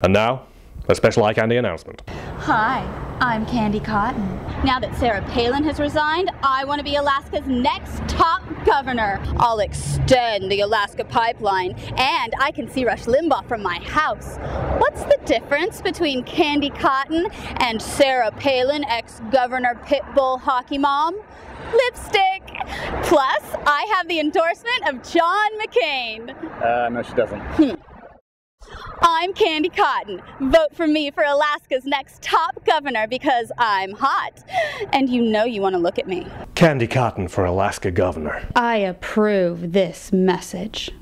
And now, a special eye candy announcement. Hi, I'm Candi Cotton. Now that Sarah Palin has resigned, I want to be Alaska's next top governor. I'll extend the Alaska pipeline, and I can see Rush Limbaugh from my house. What's the difference between Candi Cotton and Sarah Palin, ex governor Pitbull hockey mom? Lipstick! Plus, I have the endorsement of John McCain. Uh, no, she doesn't. I'm Candi Cotton. Vote for me for Alaska's next top governor because I'm hot. And you know you want to look at me. Candi Cotton for Alaska governor. I approve this message.